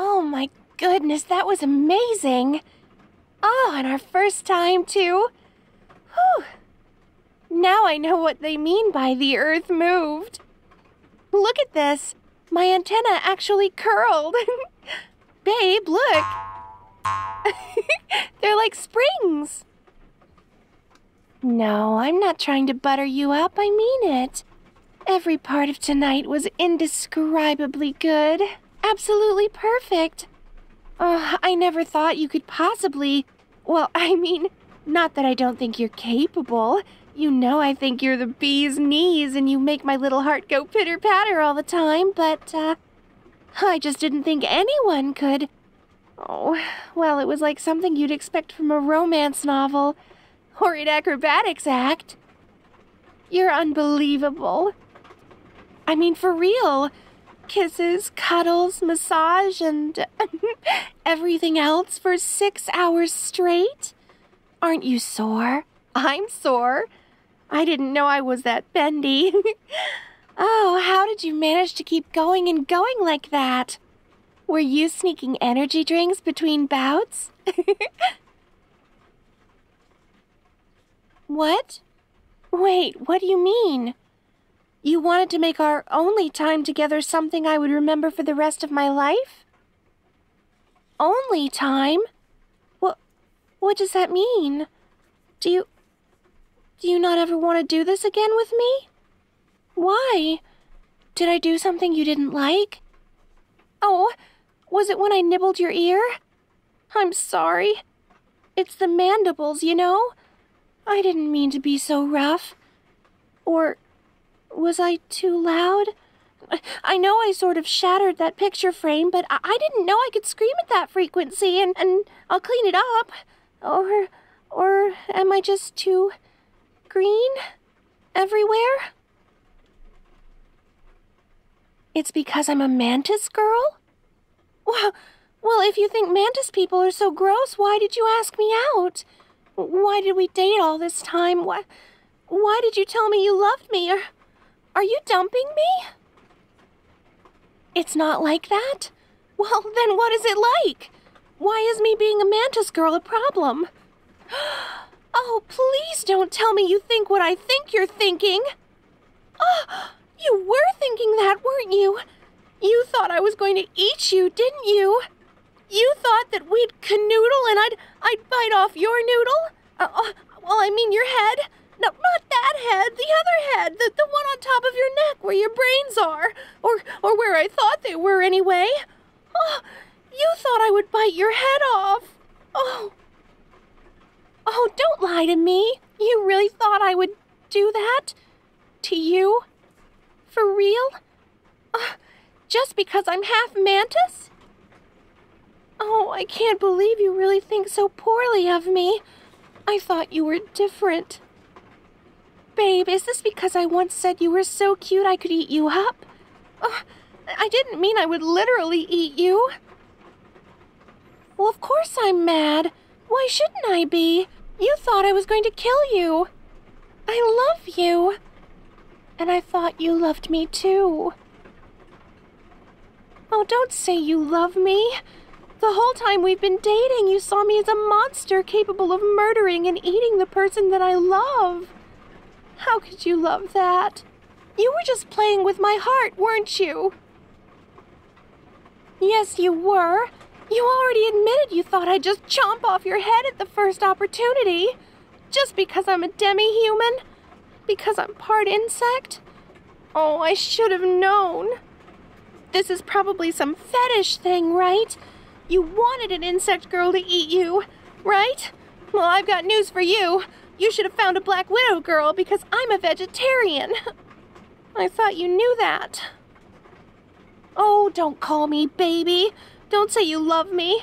Oh my goodness, that was amazing. Oh, and our first time, too. Whew. Now I know what they mean by the earth moved. Look at this. My antenna actually curled. Babe, look. They're like springs. No, I'm not trying to butter you up. I mean it. Every part of tonight was indescribably good. Absolutely perfect. I never thought you could possibly. Well, I mean, not that I don't think you're capable. You know I think you're the bee's knees and you make my little heart go pitter patter all the time, but, uh, I just didn't think anyone could. Oh, well, it was like something you'd expect from a romance novel or an acrobatics act. You're unbelievable. I mean, for real. Kisses, cuddles, massage, and everything else for six hours straight? Aren't you sore? I'm sore. I didn't know I was that bendy. oh, how did you manage to keep going and going like that? Were you sneaking energy drinks between bouts? what? Wait, what do you mean? You wanted to make our only time together something I would remember for the rest of my life? Only time? What what does that mean? Do you do you not ever want to do this again with me? Why? Did I do something you didn't like? Oh, was it when I nibbled your ear? I'm sorry. It's the mandibles, you know? I didn't mean to be so rough. Or was I too loud? I know I sort of shattered that picture frame, but I, didn't know I could scream at that frequency, and, and I'll clean it up. Or, or am I just too green everywhere? It's because I'm a mantis girl? Well, well, if you think mantis people are so gross, why did you ask me out? Why did we date all this time? Why, why did you tell me you loved me? Are, are you dumping me? It's not like that? Well, then what is it like? Why is me being a mantis girl a problem? Oh, please don't tell me you think what I think you're thinking. Oh, you were thinking that, weren't you? You thought I was going to eat you, didn't you? You thought that we'd canoodle and I'd I'd bite off your noodle? Uh, uh, well, I mean your head. No, not that head. The other head. The, the one on top of your neck where your brains are. Or, or where I thought they were anyway. Oh, you thought I would bite your head off. Oh. Oh, don't lie to me. You really thought I would do that? To you? For real? Uh, just because I'm half mantis? Oh, I can't believe you really think so poorly of me. I thought you were different. Babe, is this because I once said you were so cute I could eat you up? Oh, I didn't mean I would literally eat you. Well, of course I'm mad. Why shouldn't I be? You thought I was going to kill you. I love you. And I thought you loved me too. Oh, don't say you love me. The whole time we've been dating, you saw me as a monster capable of murdering and eating the person that I love. How could you love that? You were just playing with my heart, weren't you? Yes, you were. You already admitted you thought I'd just chomp off your head at the first opportunity. Just because I'm a demi human? Because I'm part insect? Oh, I should have known. This is probably some fetish thing, right? You wanted an insect girl to eat you, right? Well, I've got news for you. You should have found a Black Widow girl because I'm a vegetarian. I thought you knew that. Oh, don't call me baby. Don't say you love me.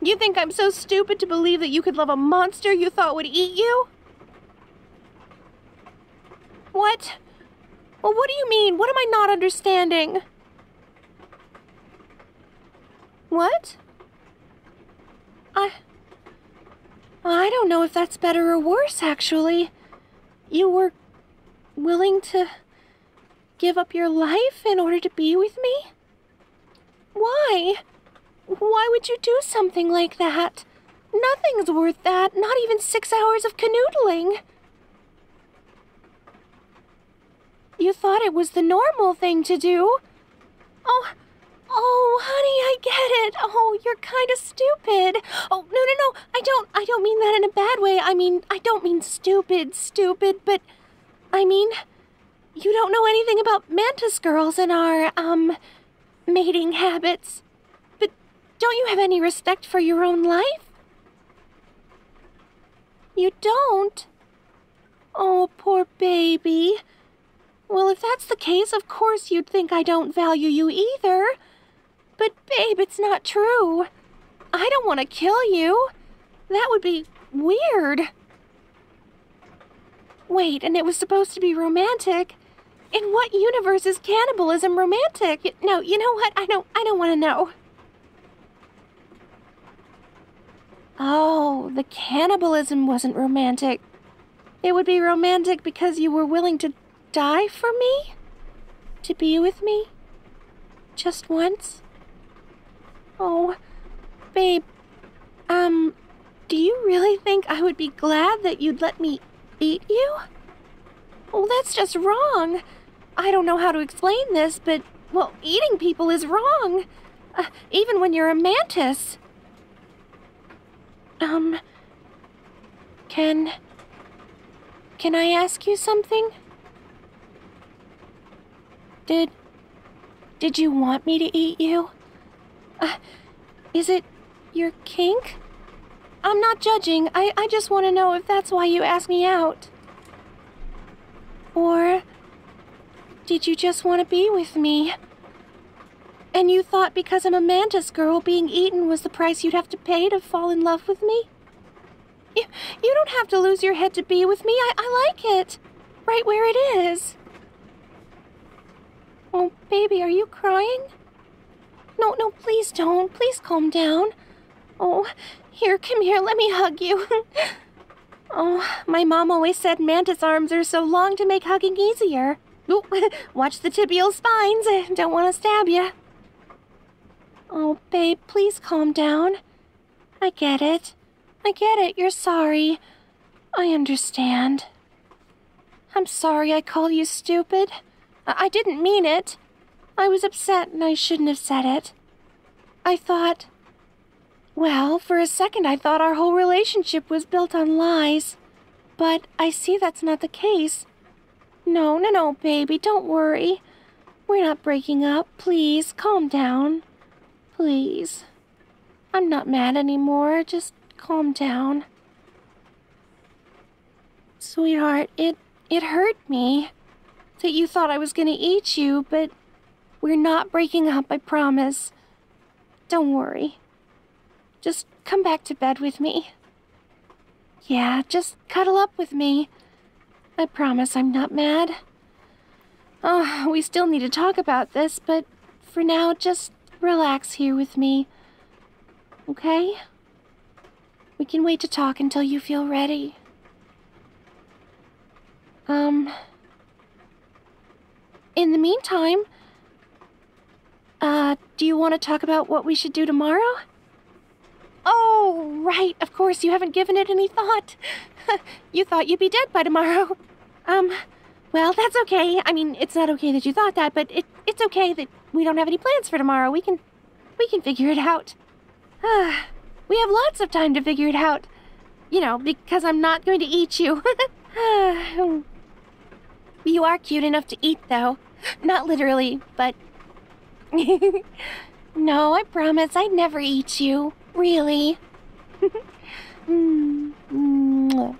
You think I'm so stupid to believe that you could love a monster you thought would eat you? What? Well, what do you mean? What am I not understanding? What? I. I don't know if that's better or worse, actually. You were willing to give up your life in order to be with me? Why? Why would you do something like that? Nothing's worth that, not even six hours of canoodling. You thought it was the normal thing to do. Oh, oh, honey, I get it. Oh, you're kind of stupid. Oh, no, no, no. I don't, I don't mean that in a bad way. I mean, I don't mean stupid, stupid, but I mean, you don't know anything about mantis girls and our, um, mating habits. But don't you have any respect for your own life? You don't? Oh, poor baby. Well, if that's the case, of course you'd think I don't value you either. But, babe, it's not true. I don't want to kill you. That would be weird. Wait, and it was supposed to be romantic. In what universe is cannibalism romantic? No, you know what? I don't I don't want to know. Oh, the cannibalism wasn't romantic. It would be romantic because you were willing to die for me? To be with me? Just once? Oh, babe, um, do you really think I would be glad that you'd let me eat you? Well, that's just wrong. I don't know how to explain this, but, well, eating people is wrong. Uh, even when you're a mantis. Um, can. Can I ask you something? Did. Did you want me to eat you? Uh, is it your kink? I'm not judging. I, I just want to know if that's why you asked me out. Or did you just want to be with me? And you thought because I'm a mantis girl, being eaten was the price you'd have to pay to fall in love with me? You, you don't have to lose your head to be with me. I, I like it. Right where it is. Oh, baby, are you crying? No, no, please don't. Please calm down. Oh, here, come here. Let me hug you. oh, my mom always said mantis arms are so long to make hugging easier. Ooh, watch the tibial spines. Don't want to stab you. Oh, babe, please calm down. I get it. I get it. You're sorry. I understand. I'm sorry I called you stupid. I didn't mean it. I was upset and I shouldn't have said it. I thought. Well, for a second I thought our whole relationship was built on lies. But I see that's not the case. No, no, no, baby, don't worry. We're not breaking up. Please, calm down. Please. I'm not mad anymore. Just calm down. Sweetheart, it it hurt me that you thought I was going to eat you, but we're not breaking up, I promise. Don't worry. Just come back to bed with me. Yeah, just cuddle up with me. I promise I'm not mad. Oh, we still need to talk about this, but for now, just relax here with me. Okay? We can wait to talk until you feel ready. Um, in the meantime, uh, do you want to talk about what we should do tomorrow? Oh, right, of course, you haven't given it any thought. you thought you'd be dead by tomorrow. Um, well, that's okay. I mean, it's not okay that you thought that, but it, it's okay that we don't have any plans for tomorrow. We can, we can figure it out. We have lots of time to figure it out. You know, because I'm not going to eat you. You are cute enough to eat, though. Not literally, but. no, I promise I'd never eat you. Really. no,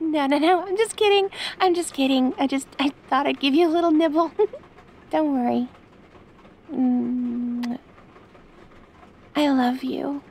no, no. I'm just kidding. I'm just kidding. I just. I thought I'd give you a little nibble. Don't worry. Mm. I love you.